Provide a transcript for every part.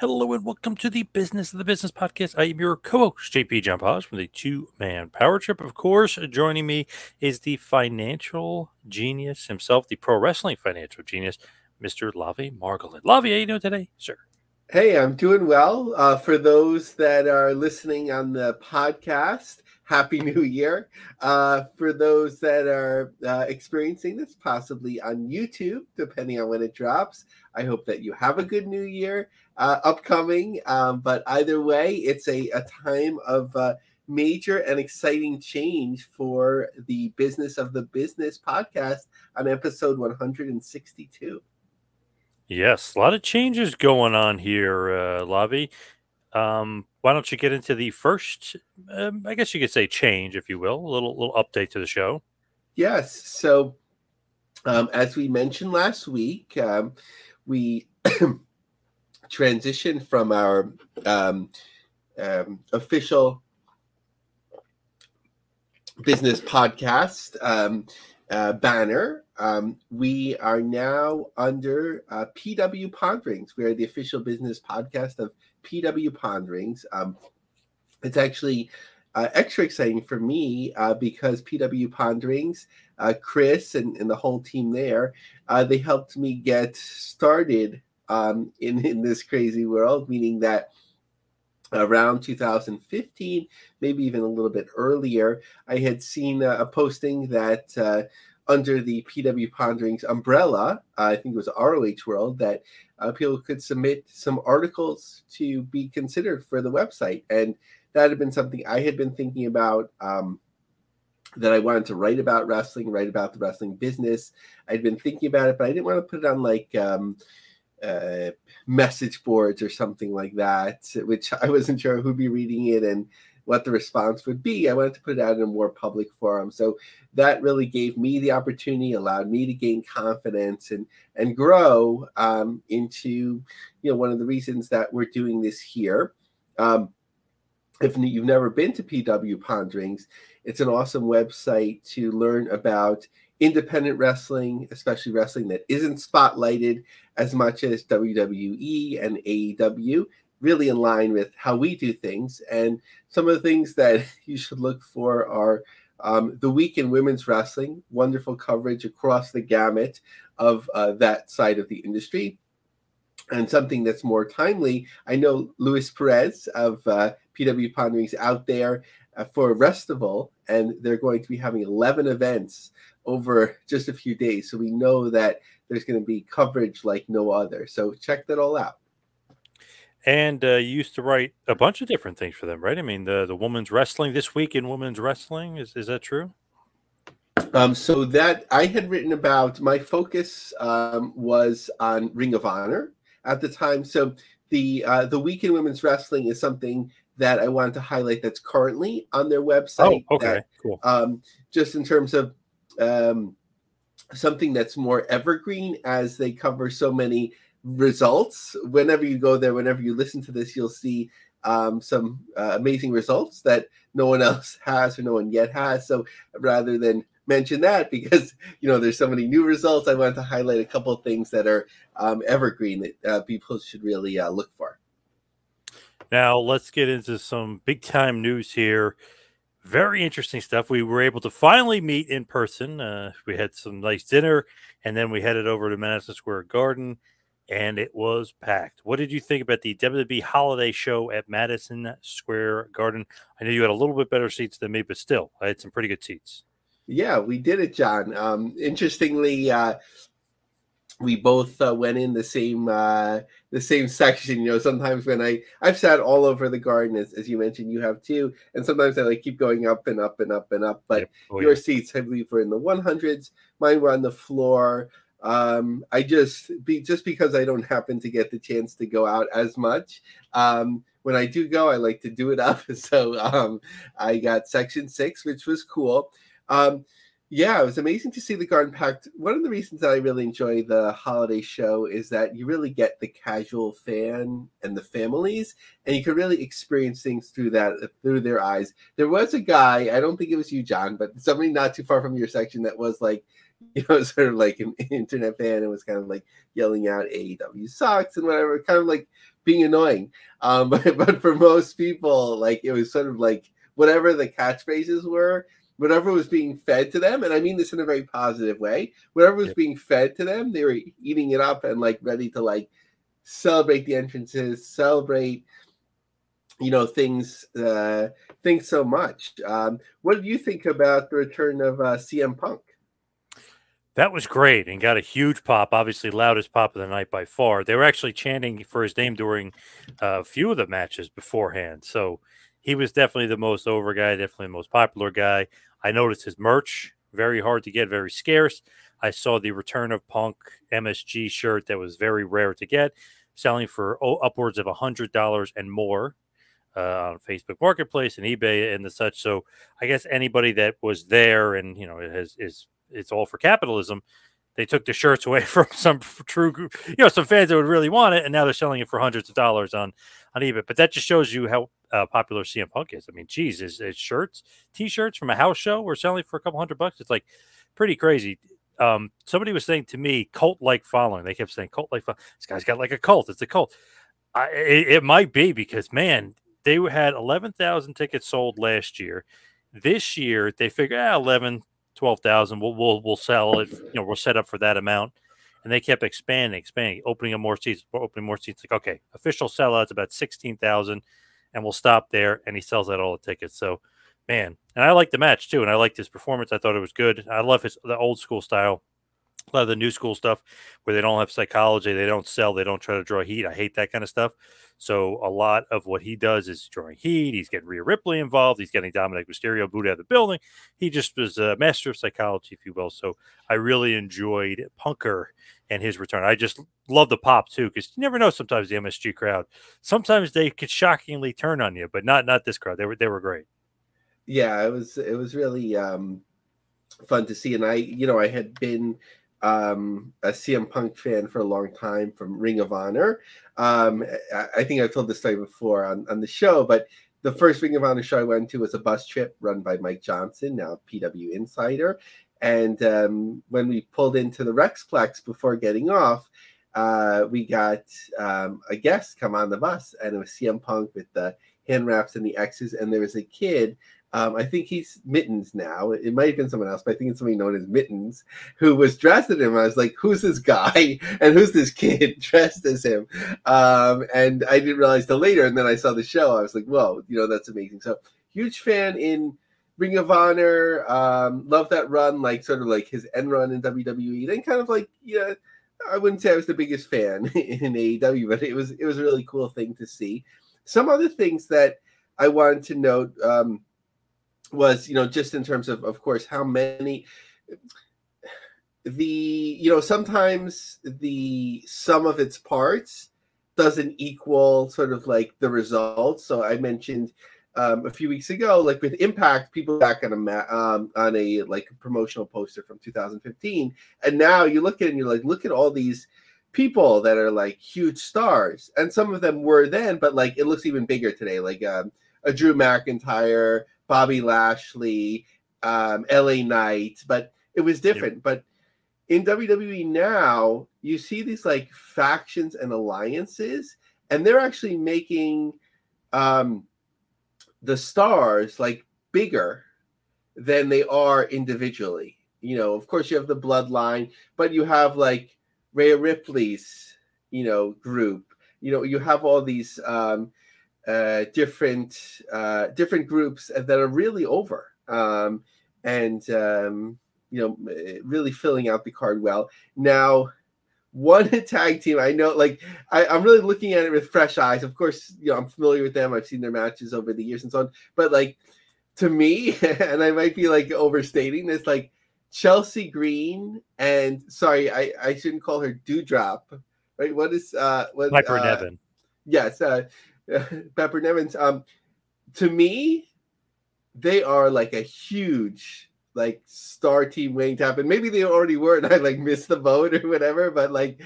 Hello and welcome to the Business of the Business podcast. I am your co-host JP John Poz from the Two Man Power Trip. Of course, joining me is the financial genius himself, the pro wrestling financial genius, Mr. Lavie Margolin. Lavie, how you doing today, sir? Hey, I'm doing well. Uh, for those that are listening on the podcast, Happy New Year. Uh, for those that are uh, experiencing this possibly on YouTube, depending on when it drops, I hope that you have a good new year uh, upcoming. Um, but either way, it's a, a time of uh, major and exciting change for the Business of the Business podcast on episode 162. Yes, a lot of changes going on here, uh, Lavie. Um, why don't you get into the first, um, I guess you could say change, if you will, a little little update to the show. Yes. So, um, as we mentioned last week, um, we transitioned from our um, um, official business podcast um, uh, banner. Um, we are now under uh, PW Ponderings. We are the official business podcast of PW Ponderings. Um, it's actually uh, extra exciting for me uh, because PW Ponderings, uh, Chris and, and the whole team there, uh, they helped me get started um, in, in this crazy world, meaning that around 2015, maybe even a little bit earlier, I had seen a, a posting that uh, under the PW Ponderings umbrella, uh, I think it was ROH World, that uh, people could submit some articles to be considered for the website. And that had been something I had been thinking about. Um, that I wanted to write about wrestling, write about the wrestling business. I'd been thinking about it, but I didn't want to put it on like um, uh, message boards or something like that, which I wasn't sure who'd be reading it and what the response would be. I wanted to put it out in a more public forum. So that really gave me the opportunity, allowed me to gain confidence and and grow um, into you know one of the reasons that we're doing this here. Um, if you've never been to PW Ponderings, it's an awesome website to learn about independent wrestling, especially wrestling that isn't spotlighted as much as WWE and AEW really in line with how we do things. And some of the things that you should look for are um, the week in women's wrestling, wonderful coverage across the gamut of uh, that side of the industry. And something that's more timely, I know Luis Perez of uh, PW Ponderings out there uh, for Restival, and they're going to be having 11 events over just a few days. So we know that there's going to be coverage like no other. So check that all out. And uh, you used to write a bunch of different things for them, right? I mean, the the women's wrestling this week in women's wrestling is is that true? Um, so that I had written about my focus um, was on Ring of Honor at the time. So the uh, the week in women's wrestling is something that I wanted to highlight that's currently on their website. Oh, okay, that, cool. Um, just in terms of um, something that's more evergreen, as they cover so many results. Whenever you go there, whenever you listen to this, you'll see um, some uh, amazing results that no one else has or no one yet has. So rather than mention that because you know there's so many new results, I wanted to highlight a couple things that are um, evergreen that uh, people should really uh, look for. Now let's get into some big time news here. Very interesting stuff. We were able to finally meet in person. Uh, we had some nice dinner, and then we headed over to Madison Square Garden and it was packed. What did you think about the WWE holiday show at Madison Square Garden? I know you had a little bit better seats than me, but still, I had some pretty good seats. Yeah, we did it, John. Um, interestingly, uh, we both uh, went in the same uh, the same section. You know, sometimes when I I've sat all over the garden, as, as you mentioned, you have too, and sometimes I like keep going up and up and up and up. But yep. oh, your yeah. seats, I believe, were in the 100s. Mine were on the floor. Um, I just be just because I don't happen to get the chance to go out as much. Um, when I do go, I like to do it up. So um, I got section six, which was cool. Um, yeah, it was amazing to see the garden packed. One of the reasons that I really enjoy the holiday show is that you really get the casual fan and the families, and you can really experience things through that through their eyes. There was a guy, I don't think it was you, John, but somebody not too far from your section that was like you know, sort of like an internet fan and was kind of like yelling out AEW sucks and whatever, kind of like being annoying. Um, but, but for most people, like it was sort of like whatever the catchphrases were, whatever was being fed to them, and I mean this in a very positive way, whatever was being fed to them, they were eating it up and like ready to like celebrate the entrances, celebrate you know things uh things so much. Um what do you think about the return of uh cm punk that was great and got a huge pop obviously loudest pop of the night by far. They were actually chanting for his name during uh, a few of the matches beforehand. So he was definitely the most over guy definitely the most popular guy. I noticed his merch very hard to get very scarce. I saw the return of punk msg shirt that was very rare to get selling for upwards of a hundred dollars and more uh, on Facebook Marketplace and eBay and the such. So I guess anybody that was there and you know has is it's all for capitalism. They took the shirts away from some true, group, you know, some fans that would really want it, and now they're selling it for hundreds of dollars on on eBay. But that just shows you how uh, popular CM Punk is. I mean, geez, is, is shirts, T-shirts from a house show we're selling for a couple hundred bucks. It's like pretty crazy. Um, somebody was saying to me, cult-like following. They kept saying cult-like. This guy's got like a cult. It's a cult. I, it, it might be because man, they had 11,000 tickets sold last year. This year, they figured ah, 11, 12,000. We'll, we'll, we'll sell it. You know, we'll set up for that amount. And they kept expanding, expanding, opening up more seats, opening more seats. Like, okay, official sellouts about 16,000, and we'll stop there. And he sells out all the tickets. So, man, and I like the match too. And I liked his performance. I thought it was good. I love his the old school style a lot of the new school stuff where they don't have psychology, they don't sell, they don't try to draw heat. I hate that kind of stuff. So a lot of what he does is drawing heat. He's getting Rhea Ripley involved. He's getting Dominik Mysterio booted out of the building. He just was a master of psychology, if you will. So I really enjoyed Punker and his return. I just love the pop too, because you never know. Sometimes the MSG crowd, sometimes they could shockingly turn on you, but not not this crowd. They were they were great. Yeah, it was it was really um fun to see, and I you know I had been um, a CM Punk fan for a long time from Ring of Honor. Um, I, I, think I've told this story before on, on the show, but the first Ring of Honor show I went to was a bus trip run by Mike Johnson, now PW Insider. And um, when we pulled into the Rexplex before getting off, uh, we got um, a guest come on the bus, and it was CM Punk with the hand wraps and the X's, and there was a kid um, I think he's Mittens now. It might have been someone else, but I think it's somebody known as Mittens who was dressed as him. I was like, who's this guy? And who's this kid dressed as him? Um, and I didn't realize till later. And then I saw the show. I was like, whoa, you know, that's amazing. So huge fan in Ring of Honor. Um, love that run, like sort of like his end run in WWE. Then kind of like, yeah, I wouldn't say I was the biggest fan in AEW, but it was it was a really cool thing to see. Some other things that I wanted to note. Um, was you know just in terms of of course how many the you know sometimes the sum of its parts doesn't equal sort of like the results. So i mentioned um, a few weeks ago like with impact people back on a um, on a like promotional poster from 2015 and now you look at it and you're like look at all these people that are like huge stars. And some of them were then but like it looks even bigger today. Like um, a drew mcintyre Bobby Lashley, um, LA Knight, but it was different. Yep. But in WWE now, you see these like factions and alliances, and they're actually making um, the stars like bigger than they are individually. You know, of course, you have the bloodline, but you have like Rhea Ripley's, you know, group. You know, you have all these um, uh, different uh, different groups that are really over um, and um, you know really filling out the card well. Now, one tag team I know, like I, I'm really looking at it with fresh eyes. Of course, you know I'm familiar with them. I've seen their matches over the years and so on. But like to me, and I might be like overstating this, like Chelsea Green and sorry, I I shouldn't call her Doudrop. Right? What is uh what Piper uh, Niven? Yes, uh, Pepper Nevins. Um, to me, they are like a huge like star team waiting to happen. Maybe they already were, and I like missed the boat or whatever. But like,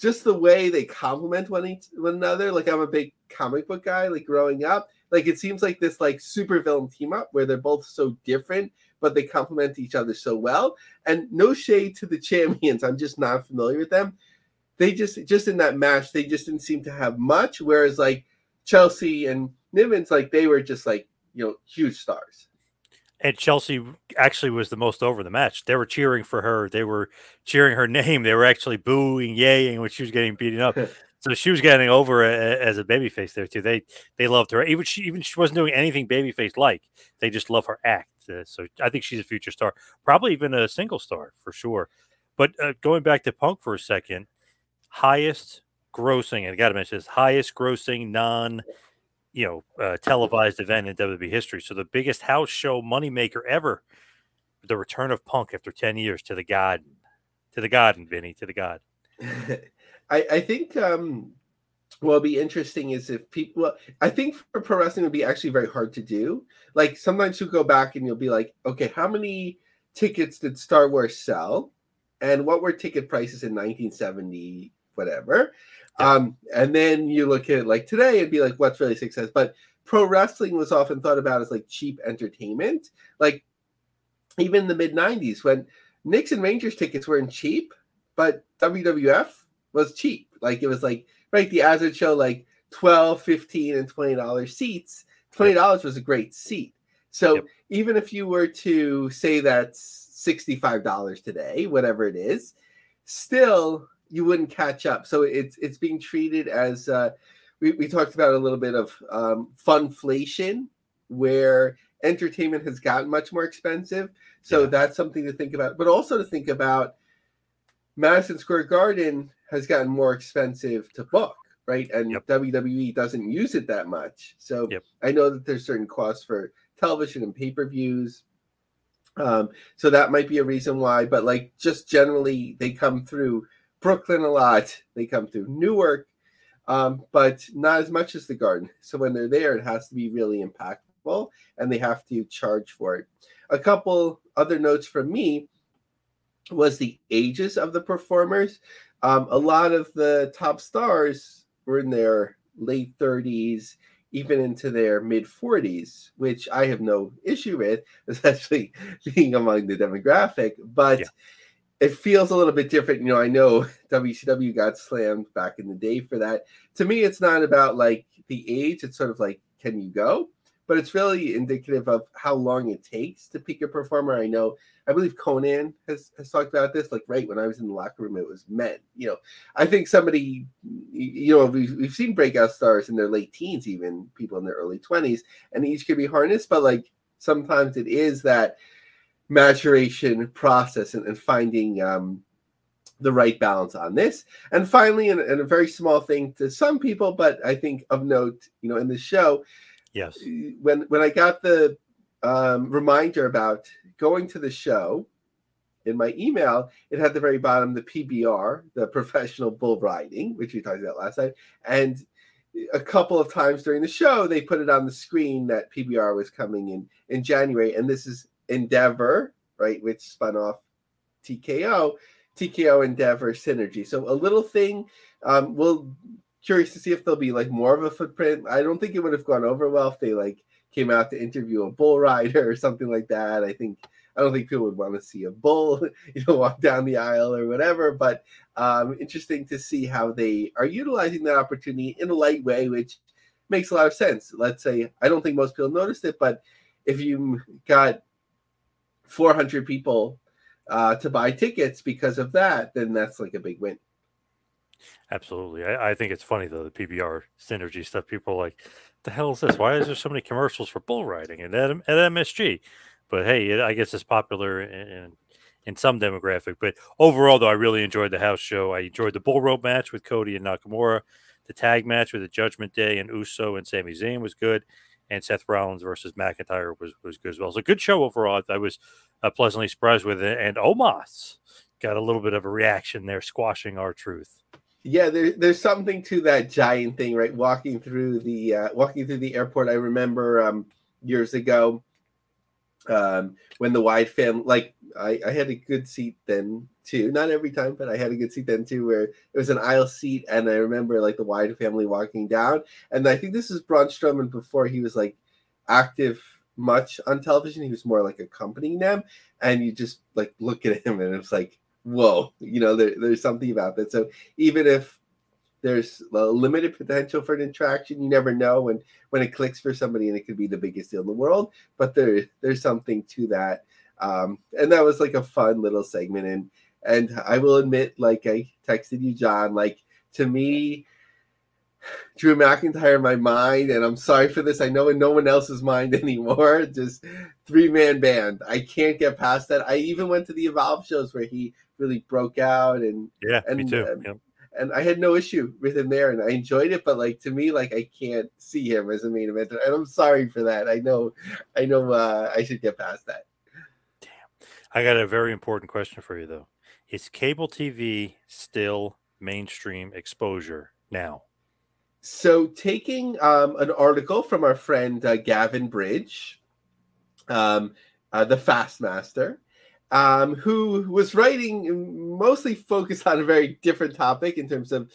just the way they complement one each, one another. Like, I'm a big comic book guy. Like growing up, like it seems like this like super villain team up where they're both so different, but they complement each other so well. And no shade to the champions. I'm just not familiar with them they just just in that match they just didn't seem to have much. Whereas like Chelsea and Nivens, like they were just like you know huge stars. And Chelsea actually was the most over the match. They were cheering for her. They were cheering her name. They were actually booing, yaying when she was getting beaten up. so she was getting over as a babyface there too. They they loved her. Even she even she wasn't doing anything babyface like. They just love her act. Uh, so I think she's a future star, probably even a single star for sure. But uh, going back to Punk for a second, highest grossing, and I got to mention this, highest grossing non you know, uh, televised event in WWE history. So the biggest house show moneymaker ever, the return of Punk after 10 years to the God, to the God, and Vinny, to the God. I, I think um, what'll be interesting is if people, well, I think for pro wrestling, would be actually very hard to do. Like sometimes you go back and you'll be like, okay, how many tickets did Star Wars sell? And what were ticket prices in 1970, whatever? Um, and then you look at like today and be like, what's really success? But pro wrestling was often thought about as like cheap entertainment. Like even in the mid 90s when Knicks and Rangers tickets weren't cheap, but WWF was cheap. Like it was like right the Azard show like 12, 15, and 20 dollars seats. $20 yep. was a great seat. So yep. even if you were to say that's $65 today, whatever it is, still you wouldn't catch up. So it's it's being treated as uh, we, we talked about a little bit of um, funflation, where entertainment has gotten much more expensive. So yeah. that's something to think about, but also to think about Madison Square Garden has gotten more expensive to book, right? And yep. WWE doesn't use it that much. So yep. I know that there's certain costs for television and pay per views. Um, so that might be a reason why, but like just generally, they come through Brooklyn a lot. They come through Newark, um, but not as much as the Garden. So when they're there, it has to be really impactful, and they have to charge for it. A couple other notes from me was the ages of the performers. Um, a lot of the top stars were in their late 30s, even into their mid 40s, which I have no issue with, especially being among the demographic. But yeah it feels a little bit different. You know, I know WCW got slammed back in the day for that. To me, it's not about like the age, it's sort of like, can you go? But it's really indicative of how long it takes to pick a performer. I know, I believe Conan has, has talked about this. Like, right when I was in the locker room, it was men. You know, I think somebody, you know, we've, we've seen breakout stars in their late teens, even people in their early 20s, and each could be harnessed. But like, sometimes it is that maturation process and, and finding um, the right balance on this. And finally, and, and, a very small thing to some people, but I think of note, you know, in the show, yes, when when I got the um, reminder about going to the show in my email, it had the very bottom the PBR, the professional bull riding, which we talked about last time, and a couple of times during the show they put it on the screen that PBR was coming in in January, and this is Endeavor, right, which spun off TKO, TKO Endeavor synergy. So a little thing. Um, we'll curious to see if there'll be like more of a footprint. I don't think it would have gone over well if they like came out to interview a bull rider or something like that. I think I don't think people would want to see a bull, you know, walk down the aisle or whatever. But um, interesting to see how they are utilizing that opportunity in a light way, which makes a lot of sense. Let's say I don't think most people noticed it, but if you got 400 people uh, to buy tickets because of that, then that's like a big win. Absolutely. I, I, think it's funny though, the PBR synergy stuff. People like, the hell is this? Why is there so many commercials for bull riding and at, at MSG? But hey, it, I guess it's popular in, in some demographic. But overall, though, I really enjoyed the house show. I enjoyed the bull rope match with Cody and Nakamura. The tag match with the Judgment Day and Uso and Sami Zayn was good and Seth Rollins versus McIntyre was was good as well. So good show overall. I was uh, pleasantly surprised with it, and Omos got a little bit of a reaction there, squashing R-Truth. Yeah, there, there's something to that giant thing, right? Walking through the uh, walking through the airport. I remember um, years ago um, when the Wyatt family, like I, I had a good seat then too. Not every time, but I had a good seat then too, where it was an aisle seat, and I remember like the Wyatt family walking down. And I think this is Braun Strowman before he was like active much on television. He was more like accompanying them, and you just like look at him, and it's like, whoa, you know, there, there's something about that. So even if there's a limited potential for an interaction, you never know when when it clicks for somebody, and it could be the biggest deal in the world. But there there's something to that, um, and that was like a fun little segment. And and I will admit, like I texted you, John, like to me. Drew McIntyre in my mind, and I'm sorry for this. I know in no one else's mind anymore. Just three man band. I can't get past that. I even went to the Evolve shows where he really broke out and yeah, and, me too. Um, yep. and I had no issue with him there, and I enjoyed it. But like to me, like I can't see him as a main eventer, and I'm sorry for that. I know, I know, uh, I should get past that. I got a very important question for you though. Is cable TV still mainstream exposure now? So, taking um, an article from our friend uh, Gavin Bridge, um, uh, the Fast Master, um, who was writing mostly focused on a very different topic in terms of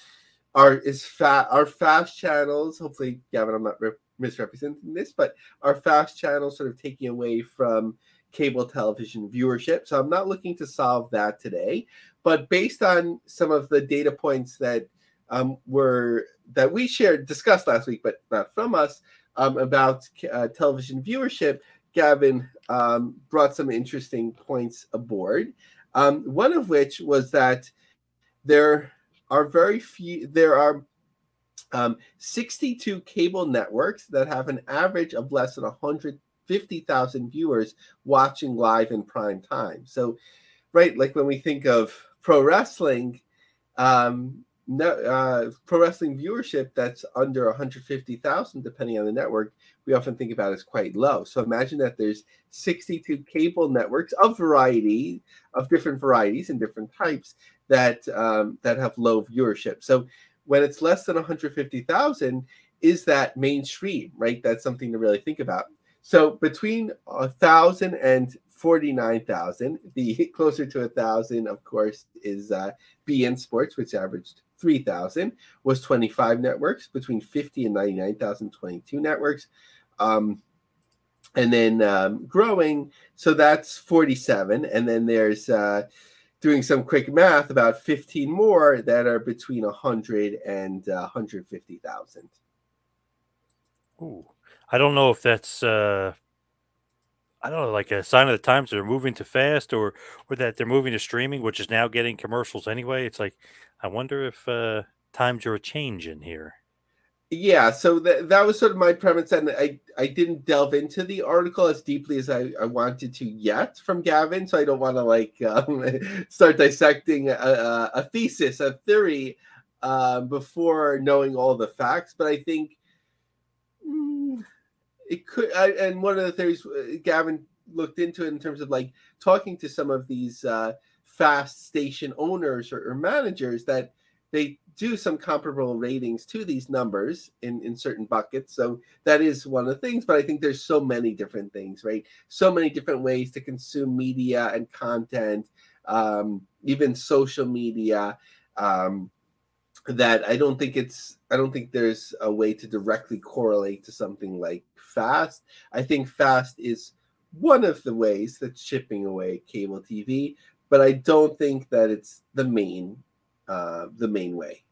our is fat our fast channels. Hopefully, Gavin, I'm not re- misrepresenting this, but our fast channels sort of taking away from cable television viewership. So I'm not looking to solve that today, but based on some of the data points that um, were that we shared discussed last week, but not from us um, about uh, television viewership, Gavin um, brought some interesting points aboard. Um, one of which was that there are very few, there are um, 62 cable networks that have an average of less than 150,000 viewers watching live in prime time. So, right, like when we think of pro wrestling, um, no, uh, pro wrestling viewership that's under 150,000, depending on the network, we often think about as quite low. So imagine that there's 62 cable networks of variety, of different varieties and different types that um, that have low viewership. So when it's less than 150,000, is that mainstream, right? That's something to really think about. So between a thousand and 49,000, the closer to a thousand, of course, is uh, beIN Sports, which averaged 3,000 was 25 networks between 50 and 99,000, 22 networks. Um, and then um, growing, so that's 47. And then there's uh, doing some quick math, about 15 more that are between 100 and uh, 150,000. Ooh, I don't know if that's uh, I don't know, like a sign of the times they're moving too fast, or or that they're moving to streaming, which is now getting commercials anyway. It's like I wonder if uh, times are a change in here. Yeah, so that that was sort of my premise, and I I didn't delve into the article as deeply as I, I wanted to yet from Gavin, so I don't want to like um, start dissecting a, a, thesis, a theory, uh, before knowing all the facts. But I think it could, I, and one of the theories uh, Gavin looked into it in terms of like talking to some of these uh, fast station owners or, or, managers that they do some comparable ratings to these numbers in, in certain buckets. So that is one of the things, but I think there's so many different things, right? So many different ways to consume media and content, um, even social media. Um, that I don't think it's I don't think there's a way to directly correlate to something like fast. I think fast is one of the ways that's chipping away cable TV, but I don't think that it's the main uh, the main way.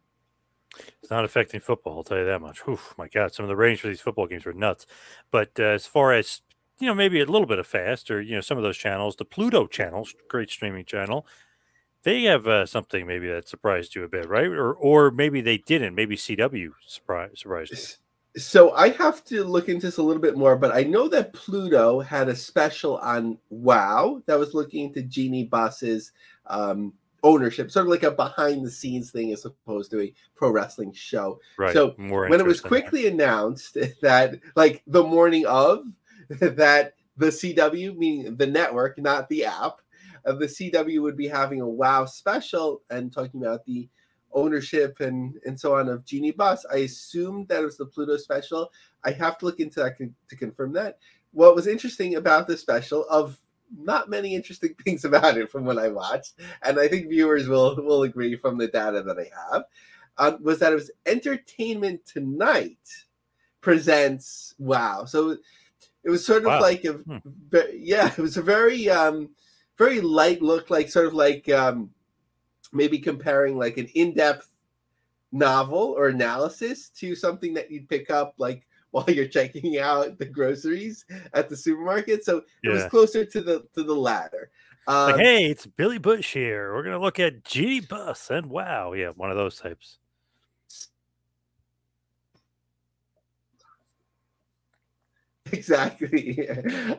It's not affecting football. I'll tell you that much. Oof, my God, some of the ratings for these football games were nuts. But uh, as far as you know, maybe a little bit of fast, or you know, some of those channels, the Pluto channels, great streaming channel, they have uh, something maybe that surprised you a bit, right? Or or maybe they didn't. Maybe CW surprised surprised you. So I have to look into this a little bit more, but I know that Pluto had a special on Wow that was looking into Jeanie Buss's um, ownership, sort of like a behind the scenes thing as opposed to a pro wrestling show. Right. So when it was quickly announced that, like the morning of, that the CW, meaning the network, not the app, of the CW would be having a WoW special and talking about the ownership and and so on of Jeanie Buss. I assumed that it was the Pluto special. I have to look into that to confirm that. What was interesting about the special of not many interesting things about it from what I watched, and I think viewers will will agree from the data that I have, uh, was that it was Entertainment Tonight presents Wow. So it was sort of wow. like a, hmm. yeah, it was a very um very light look, like sort of like um, maybe comparing like an in-depth novel or analysis to something that you'd pick up like while you're checking out the groceries at the supermarket. So yeah. it was closer to the to the latter. Um, like, hey, it's Billy Bush here. We're gonna look at G Bus and wow, yeah, one of those types. Exactly.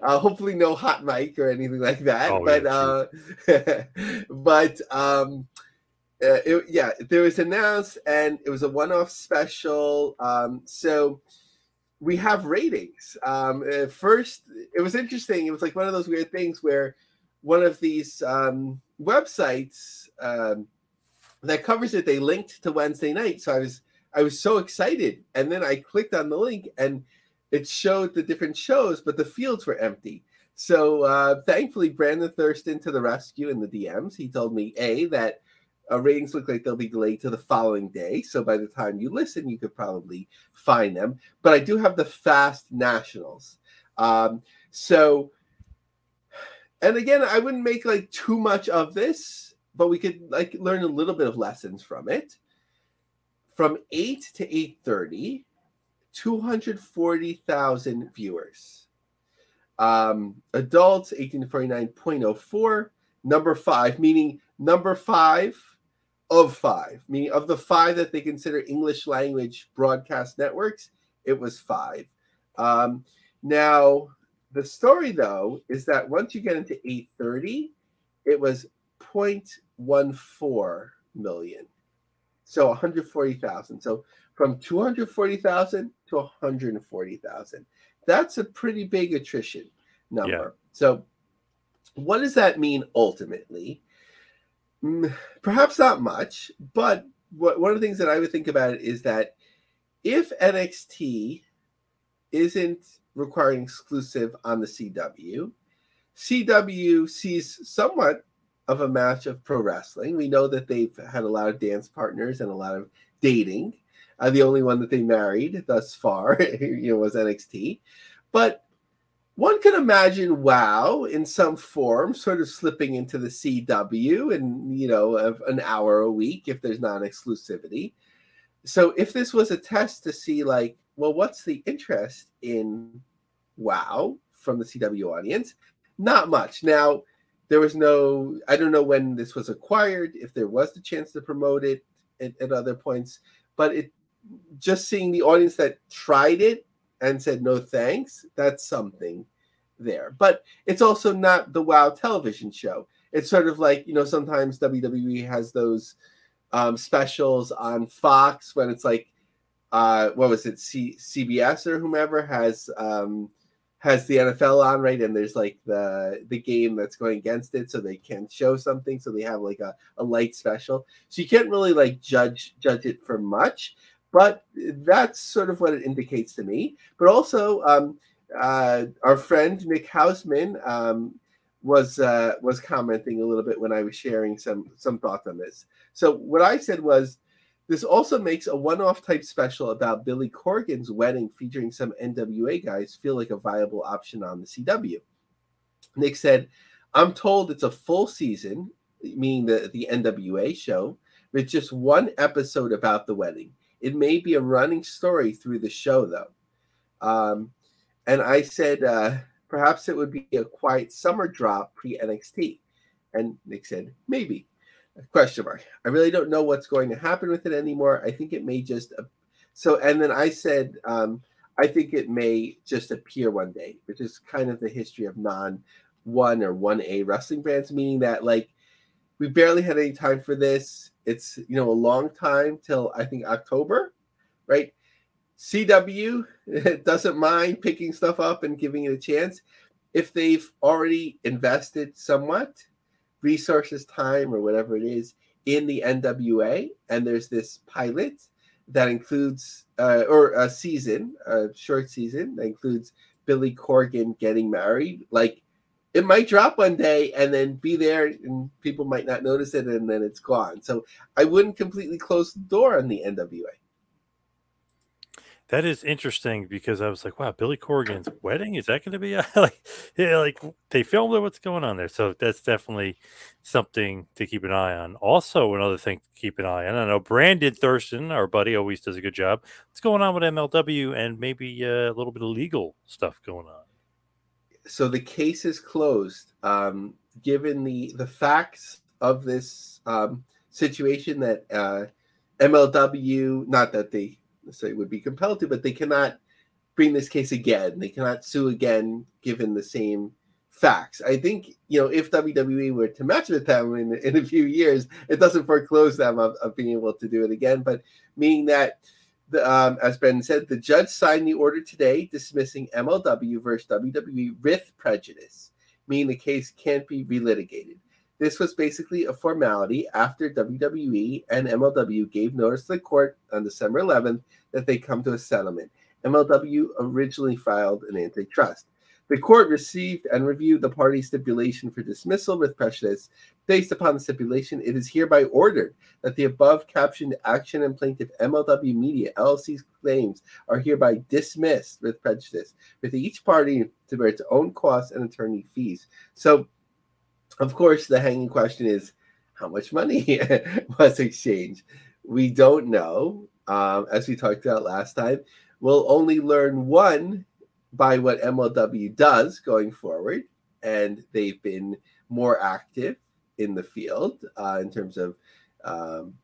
Uh, hopefully, no hot mic or anything like that. Oh, but yeah, uh, but um, uh, it, yeah, there was announced, and it was a one-off special. Um, so we have ratings. Um, first, it was interesting. It was like one of those weird things where one of these um, websites um, that covers it, they linked to Wednesday night. So I was I was so excited, and then I clicked on the link, and it showed the different shows, but the fields were empty. So uh, thankfully, Brandon Thurston to the rescue in the DMs. He told me a that uh, ratings look like they'll be delayed to the following day. So by the time you listen, you could probably find them. But I do have the fast nationals. Um, so and again, I wouldn't make like too much of this, but we could like learn a little bit of lessons from it. From 8 to 8:30, 240,000 viewers. Um, adults 18 to 49.04, number 5 meaning number 5 of 5, meaning of the 5 that they consider English language broadcast networks, it was 5. Um, now the story, though, is that once you get into 830, it was 0.14 million. So 140,000. So from 240,000 to 140,000. That's a pretty big attrition number. Yeah. So what does that mean ultimately? Mm, perhaps not much, but what, one of the things that I would think about it is that if NXT isn't requiring exclusive on the CW. CW sees somewhat of a match of pro wrestling. We know that they've had a lot of dance partners and a lot of dating. Uh, the only one that they married thus far, you know, was NXT. But one can imagine WoW in some form, sort of slipping into the CW, and you know, of an hour a week if there's non exclusivity. So if this was a test to see, like, well, what's the interest in WoW from the CW audience? Not much. Now, there was no, I don't know when this was acquired, if there was the chance to promote it at, at other points, but it just seeing the audience that tried it and said no thanks, that's something there. But it's also not the WoW television show. It's sort of like, you know, sometimes WWE has those um, specials on Fox when it's like uh, what was it, C- CBS or whomever has um, has the NFL on, right? And there's like the the game that's going against it, so they can show something, so they have like a, a light special. So you can't really like judge judge it for much, but that's sort of what it indicates to me. But also, um, uh, our friend Nick Hausman um, was uh, was commenting a little bit when I was sharing some some thoughts on this. So what I said was this also makes a one off type special about Billy Corgan's wedding featuring some NWA guys feel like a viable option on the CW. Nick said, I'm told it's a full season, meaning the, the NWA show, with just one episode about the wedding. It may be a running story through the show, though. Um, and I said, uh, perhaps it would be a quiet summer drop pre NXT. And Nick said, maybe question mark. I really don't know what's going to happen with it anymore. I think it may just uh, so. And then I said, um, I think it may just appear one day, which is kind of the history of non one or one A wrestling brands, meaning that like we barely had any time for this. It's you know a long time till I think October, right? CW doesn't mind picking stuff up and giving it a chance if they've already invested somewhat resources, time, or whatever it is in the NWA, and there's this pilot that includes, uh, or a season, a short season that includes Billy Corgan getting married. Like it might drop one day and then be there, and people might not notice it, and then it's gone. So I wouldn't completely close the door on the NWA. That is interesting because I was like, wow, Billy Corgan's wedding is that going to be like, yeah, like they filmed it? What's going on there? So that's definitely something to keep an eye on. Also, another thing to keep an eye on. I know Brandon Thurston, our buddy, always does a good job. What's going on with MLW and maybe uh, a little bit of legal stuff going on? So the case is closed. Um, given the the facts of this um, situation, that uh, MLW, not that they say would be compelled to, but they cannot bring this case again. They cannot sue again given the same facts. I think, you know, if WWE were to match with them in, in a few years, it doesn't foreclose them of, of being able to do it again. But meaning that, um, as Ben said, the judge signed the order today dismissing MLW versus WWE with prejudice, meaning the case can't be relitigated. This was basically a formality after WWE and MLW gave notice to the court on December 11th that they come to a settlement. MLW originally filed an antitrust. The court received and reviewed the party stipulation for dismissal with prejudice. Based upon the stipulation, it is hereby ordered that the above captioned action and plaintiff MLW Media LLC's claims are hereby dismissed with prejudice, with each party to bear its own costs and attorney fees. So of course, the hanging question is how much money was exchanged? We don't know. Um, as we talked about last time, we'll only learn one by what MLW does going forward. And they've been more active in the field uh, in terms of um,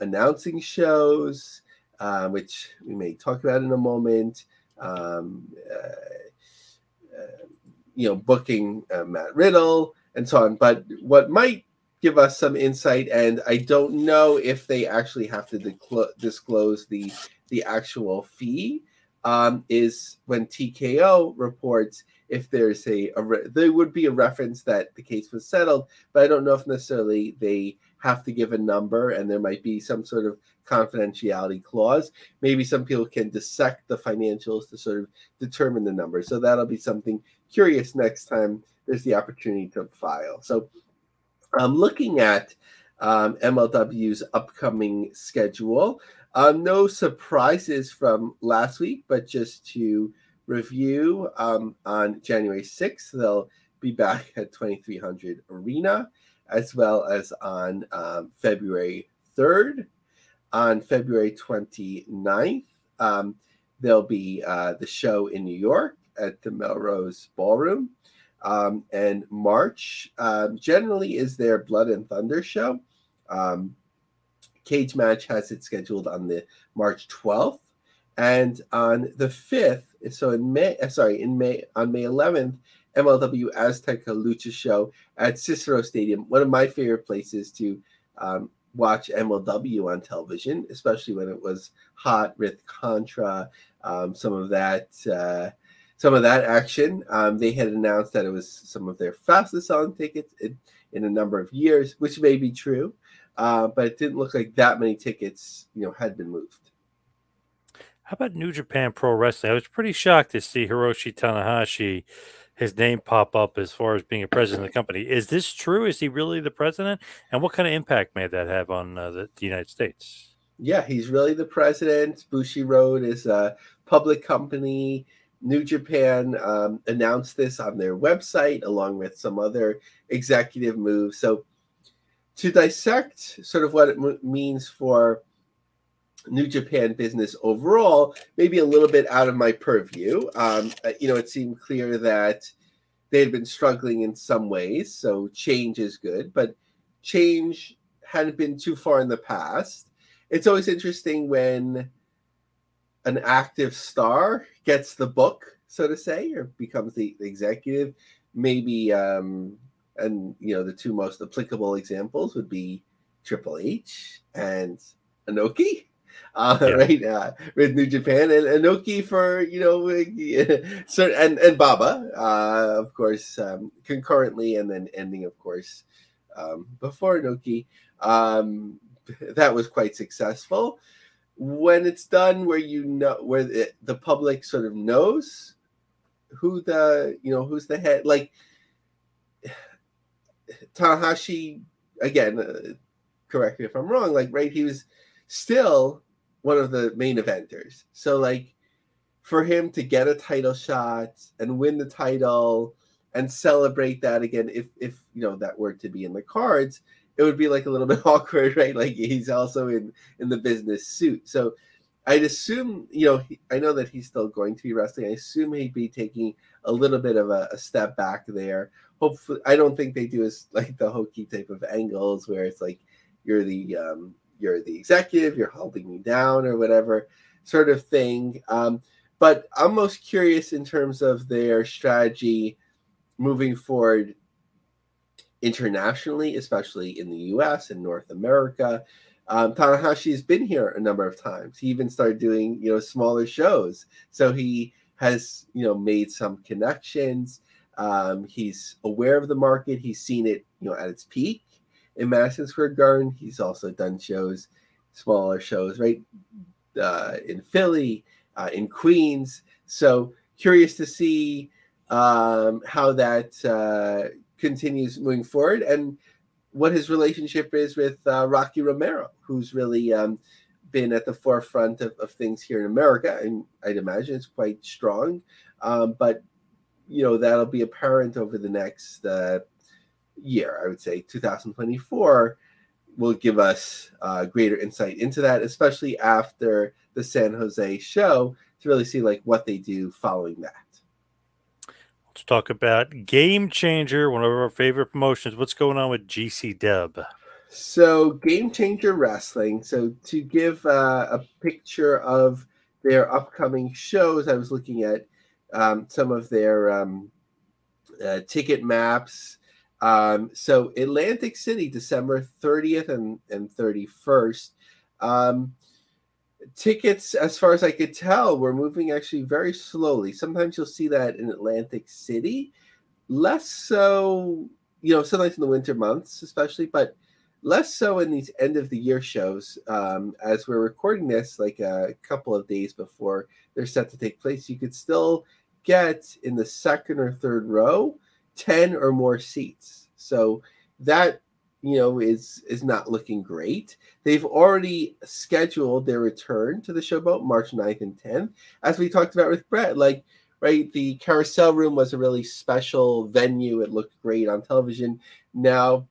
announcing shows, uh, which we may talk about in a moment. Um, uh, uh you know, booking uh, Matt Riddle, and so on. But what might give us some insight, and I don't know if they actually have to disclose the the actual fee, um, is when TKO reports if there's a, a re- there would be a reference that the case was settled, but I don't know if necessarily they have to give a number, and there might be some sort of confidentiality clause. Maybe some people can dissect the financials to sort of determine the number. So that'll be something curious next time there's the opportunity to file. So I'm looking at um, MLW's upcoming schedule. Um, no surprises from last week, but just to review um, on January 6th, they'll be back at 2300 Arena, as well as on um, February 3rd. On February 29th, um, there'll be uh, the show in New York at the Melrose Ballroom. Um, and March um, generally is their Blood and Thunder show. Um, Cage Match has it scheduled on the March 12th, and on the 5th. So in May, uh, sorry, in May on May 11th, MLW Azteca Lucha show at Cicero Stadium. One of my favorite places to um, watch MLW on television, especially when it was hot with Contra, um, some of that. Uh, some of that action. Um, they had announced that it was some of their fastest selling tickets in, in a number of years, which may be true, uh, but it didn't look like that many tickets, you know, had been moved. How about New Japan Pro Wrestling? I was pretty shocked to see Hiroshi Tanahashi, his name pop up as far as being a president of the company. Is this true? Is he really the president? And what kind of impact may that have on uh, the, the United States? Yeah, he's really the president. Bushiroad is a public company. New Japan um, announced this on their website along with some other executive moves. So, to dissect sort of what it means for New Japan business overall, maybe a little bit out of my purview. Um, uh, you know, it seemed clear that they had been struggling in some ways, so change is good, but change hadn't been too far in the past. It's always interesting when an active star gets the book, so to say, or becomes the, the executive, maybe um, and you know the two most applicable examples would be Triple H and Inoki. Uh, yeah. right uh, with New Japan and Inoki for you know so and and Baba uh, of course um, concurrently and then ending of course um, before Inoki um, that was quite successful when it's done where you know where it, the public sort of knows who the you know who's the head like Tanahashi again uh, correct me if I'm wrong like right he was still one of the main eventers so like for him to get a title shot and win the title and celebrate that again, if if you know that were to be in the cards, it would be like a little bit awkward, right? Like he's also in in the business suit, so. I'd assume, you know, he, I know that he's still going to be wrestling. I assume he'd be taking a little bit of a, a step back there. Hopefully, I don't think they do as like the hokey type of angles where it's like you're the um, you're the executive, you're holding me down or whatever sort of thing. Um, but I'm most curious in terms of their strategy moving forward internationally, especially in the US and North America. Um, Tanahashi has been here a number of times. He even started doing, you know, smaller shows. So he has, you know, made some connections. Um, he's aware of the market. He's seen it, you know, at its peak in Madison Square Garden. He's also done shows, smaller shows, right, uh, in Philly, uh, in Queens. So curious to see um, how that uh, continues moving forward and what his relationship is with uh, Rocky Romero, who's really um, been at the forefront of, of, things here in America, and I'd imagine it's quite strong. Um, but you know that'll be apparent over the next uh, year. I would say 2024 will give us uh, greater insight into that, especially after the San Jose show, to really see like what they do following that. Let's talk about Game Changer, one of our favorite promotions. What's going on with GC Dub? So, Game Changer Wrestling. So, to give uh, a picture of their upcoming shows, I was looking at um, some of their um, uh, ticket maps um, so Atlantic City, December 30th and, and 31st. Um, tickets, as far as I could tell, were moving actually very slowly. Sometimes you'll see that in Atlantic City, less so, you know, sometimes in the winter months, especially, but less so in these end of the year shows. Um, as we're recording this, like a couple of days before they're set to take place, you could still get in the second or third row 10 or more seats. So that you know is is not looking great. They've already scheduled their return to the showboat March 9th and 10th. As we talked about with Brett, like right, the carousel room was a really special venue. It looked great on television. Now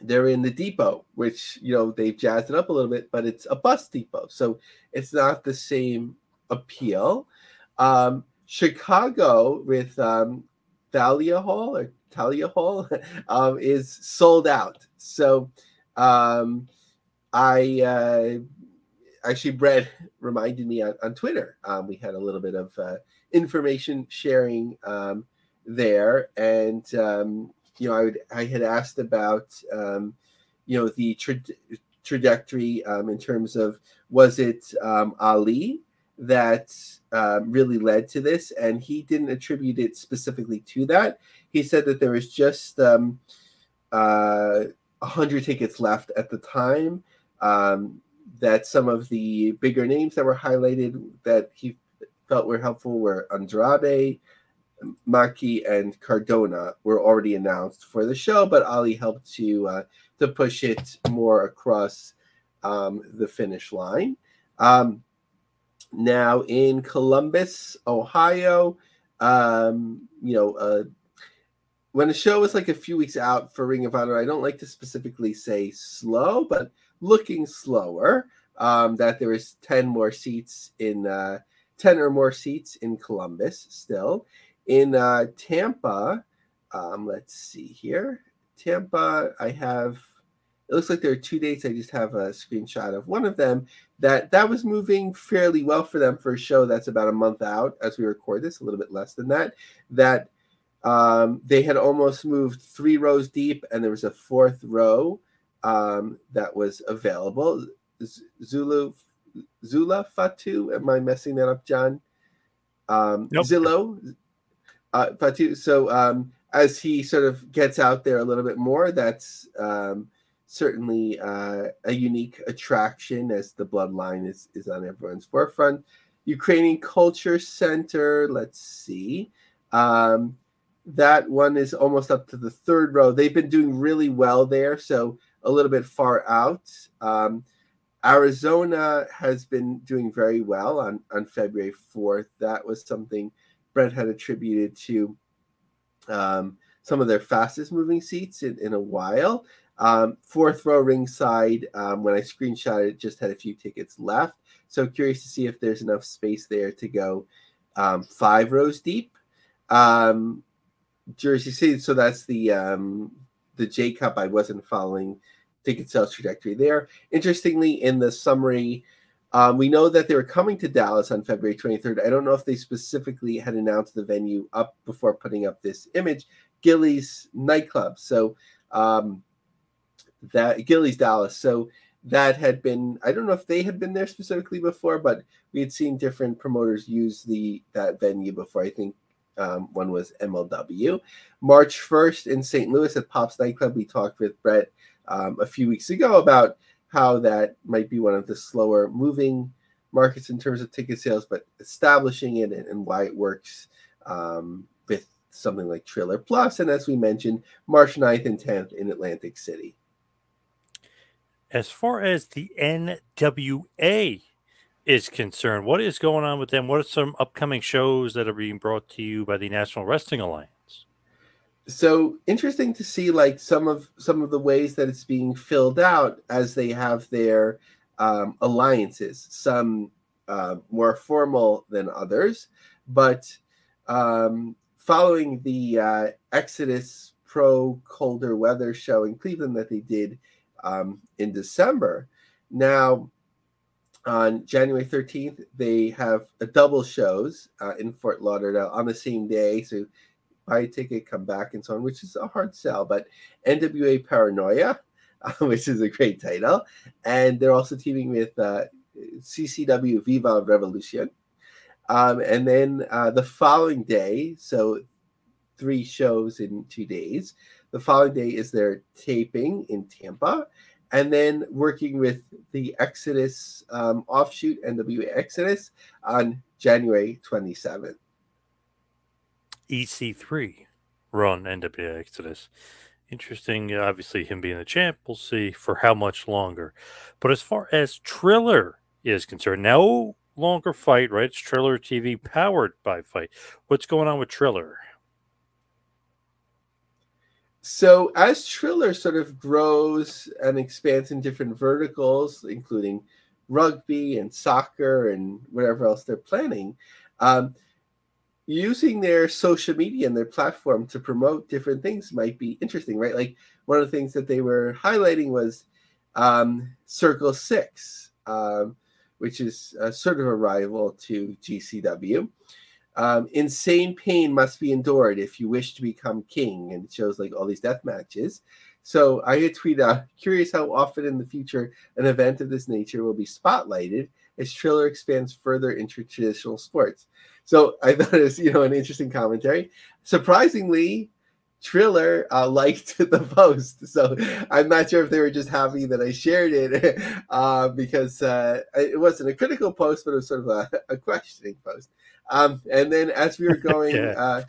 they're in the depot, which you know they've jazzed it up a little bit, but it's a bus depot, so it's not the same appeal. Um, Chicago with um, Thalia Hall or Talia Hall um, is sold out. So um, I uh, actually Brett reminded me on, on Twitter. Um, we had a little bit of uh, information sharing um, there, and um, you know I would I had asked about um, you know the tra- trajectory in terms of was it Ali that um, really led to this, and he didn't attribute it specifically to that. He said that there was just um, uh, 100 tickets left at the time. Um, that some of the bigger names that were highlighted that he felt were helpful were Andrade, Maki, and Cardona were already announced for the show, but Ali helped to uh, to push it more across um, the finish line. Um, now in Columbus, Ohio. Um, you know, uh, when a show is like a few weeks out for Ring of Honor, I don't like to specifically say slow, but looking slower. Um, that there is 10 more seats in uh, 10 or more seats in Columbus still. In uh, Tampa, um, let's see here. Tampa, I have it looks like there are two dates. I just have a screenshot of one of them that that was moving fairly well for them for a show that's about a month out as we record this, a little bit less than that. That um, they had almost moved three rows deep, and there was a fourth row um, that was available. Zulu Zula Fatu, am I messing that up, John? Um, nope. Zilla uh, Fatu. So um, as he sort of gets out there a little bit more, that's um, certainly uh, a unique attraction as the bloodline is, is on everyone's forefront. Ukrainian Culture Center, let's see. Um, that one is almost up to the third row. They've been doing really well there, so a little bit far out. Um, Arizona has been doing very well on, on February 4th. That was something Brett had attributed to um, some of their fastest moving seats in, in a while. Um, fourth row ringside, um, when I screenshot it, just had a few tickets left. So curious to see if there's enough space there to go um, five rows deep. Um, Jersey City, so that's the um, the J Cup. I wasn't following ticket sales trajectory there. Interestingly, in the summary, um, we know that they were coming to Dallas on February 23rd. I don't know if they specifically had announced the venue up before putting up this image. Gilley's nightclub. So um, that Gilley's Dallas. So that had been I don't know if they had been there specifically before, but we had seen different promoters use the that venue before. I think um, one was MLW. March 1st in St. Louis at Pop's nightclub. We talked with Brett um, a few weeks ago about how that might be one of the slower moving markets in terms of ticket sales, but establishing it and, and why it works um, with something like Triller Plus. And as we mentioned, March 9th and 10th in Atlantic City. As far as the NWA is concerned, what is going on with them? What are some upcoming shows that are being brought to you by the National Wrestling Alliance? so interesting to see like some of some of the ways that it's being filled out as they have their um, alliances some uh, more formal than others but um, following the uh, exodus pro colder weather show in cleveland that they did um, in december now on january 13th they have a double shows uh, in fort lauderdale on the same day so buy a ticket, come back, and so on, which is a hard sell. But NWA Paranoia, uh, which is a great title, and they're also teaming with uh, CCW Viva Revolution. Um, and then uh, the following day, so three shows in two days. The following day is their taping in Tampa, and then working with the Exodus um, offshoot, NWA Exodus, on January 27th. EC3 run NWA Exodus. Interesting, obviously, him being the champ. We'll see for how much longer. But as far as Triller is concerned, no longer FITE, right? It's Triller TV powered by FITE. What's going on with Triller? So, as Triller sort of grows and expands in different verticals, including rugby and soccer and whatever else they're planning, um, using their social media and their platform to promote different things might be interesting, right? Like one of the things that they were highlighting was um, Circle Six, um, which is sort of a rival to GCW. Um, insane pain must be endured if you wish to become king, and it shows like all these death matches. So I had tweeted out, curious how often in the future an event of this nature will be spotlighted as Triller expands further into traditional sports. So I thought it was, you know, an interesting commentary. Surprisingly, Triller uh, liked the post, so I'm not sure if they were just happy that I shared it uh, because uh, it wasn't a critical post, but it was sort of a, a questioning post. Um, and then as we were going yeah. Uh,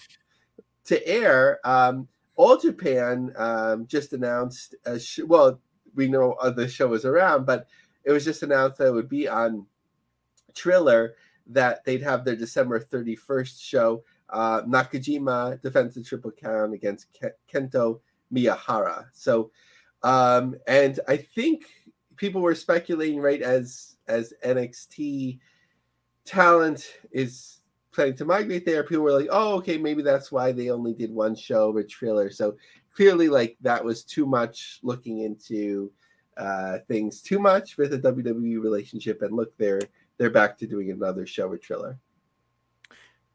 to air, um, All Japan um, just announced. Sh- well, we know the show was around, but it was just announced that it would be on Triller that they'd have their December 31st show. Uh, Nakajima defends the triple crown against Kento Miyahara. So, um, and I think people were speculating, right, as as NXT talent is planning to migrate there. People were like, "Oh, okay, maybe that's why they only did one show with Triller." So clearly, like that was too much looking into uh, things too much with a WWE relationship. And look, they're they're back to doing another show with Triller.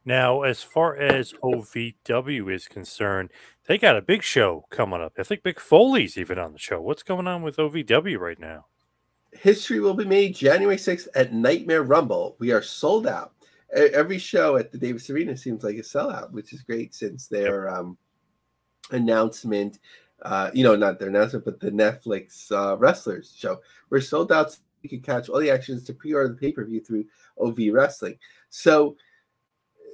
Now, as far as OVW is concerned, they got a big show coming up. I think Mick Foley's even on the show. What's going on with OVW right now? History will be made January 6th at Nightmare Rumble. We are sold out. Every show at the Davis Arena seems like a sellout, which is great since their um, announcement, uh, you know, not their announcement, but the Netflix uh, wrestlers show. We're sold out So you can catch all the actions to pre-order the pay-per-view through OV Wrestling. So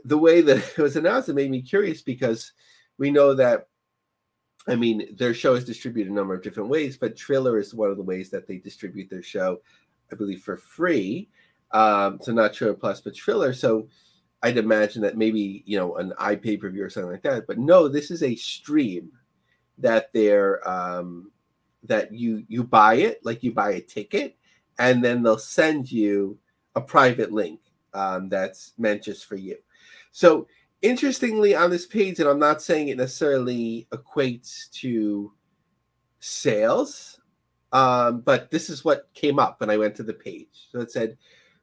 the way that it was announced, it made me curious because we know that I mean, their show is distributed a number of different ways, but Triller is one of the ways that they distribute their show. I believe, for free. Um, so not Triller Plus, but Triller. So I'd imagine that maybe you know an iPay per view or something like that. But no, this is a stream that they're um, that you you buy it like you buy a ticket, and then they'll send you a private link um, that's meant just for you. So interestingly, on this page, and I'm not saying it necessarily equates to sales, um, but this is what came up when I went to the page. So it said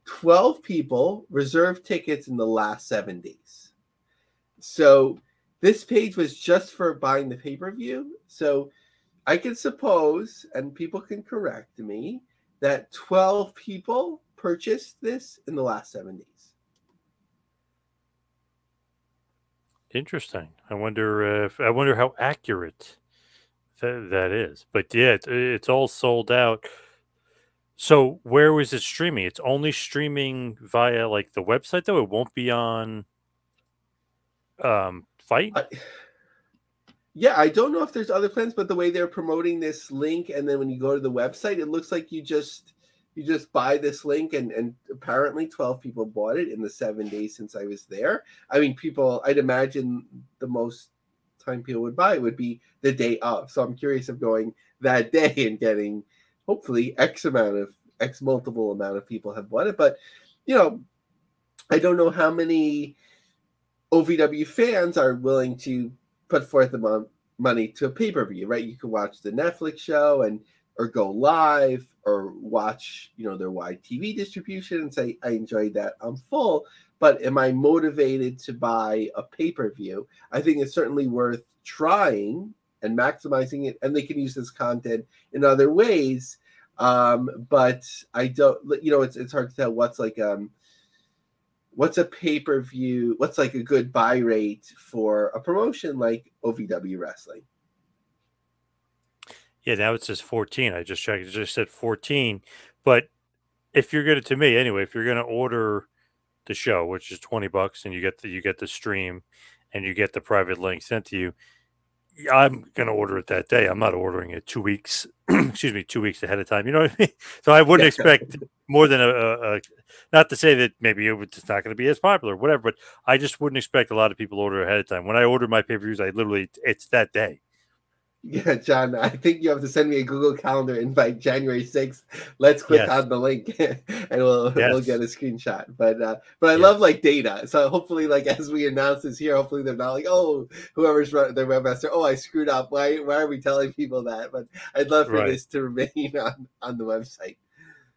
12 people reserved tickets in the last seven days. So this page was just for buying the pay per view. So I can suppose, and people can correct me, that 12 people purchased this in the last seven days. Interesting. I wonder if I wonder how accurate that, that is. But yeah, it's, it's all sold out. So where was it streaming? It's only streaming via like the website though. It won't be on um FITE. I, yeah, I don't know if there's other plans, but the way they're promoting this link, and then when you go to the website, it looks like you just you just buy this link and and apparently 12 people bought it in the seven days since i was there i mean people i'd imagine the most time people would buy would be the day of so i'm curious of going that day and getting hopefully x amount of x multiple amount of people have bought it but you know i don't know how many ovw fans are willing to put forth the money to a pay-per-view right? You can watch the netflix show and or go live or watch you know their wide tv distribution and say i enjoyed that. I'm full but am i motivated to buy a pay-per-view? I think it's certainly worth trying and maximizing it and they can use this content in other ways um, but i don't you know it's, it's hard to tell what's like um what's a pay-per-view what's like a good buy rate for a promotion like ovw wrestling yeah, now it says 14. I just checked. It just said 14. But if you're gonna to me anyway, if you're gonna order the show, which is 20 bucks, and you get the you get the stream and you get the private link sent to you, I'm gonna order it that day. I'm not ordering it two weeks, excuse me, two weeks ahead of time. You know what I mean? So I wouldn't expect more than a, a, a, not to say that maybe it's not going to be as popular, whatever. But I just wouldn't expect a lot of people order ahead of time. When I order my pay per views, I literally it's that day. Yeah, John, I think you have to send me a Google Calendar invite January 6th. Let's click yes. on the link and we'll yes. we'll get a screenshot. But uh but I yes. love like data. So hopefully like as we announce this here, hopefully they're not like, oh, whoever's the webmaster, oh I screwed up. Why why are we telling people that? But I'd love for right. this to remain on, on the website.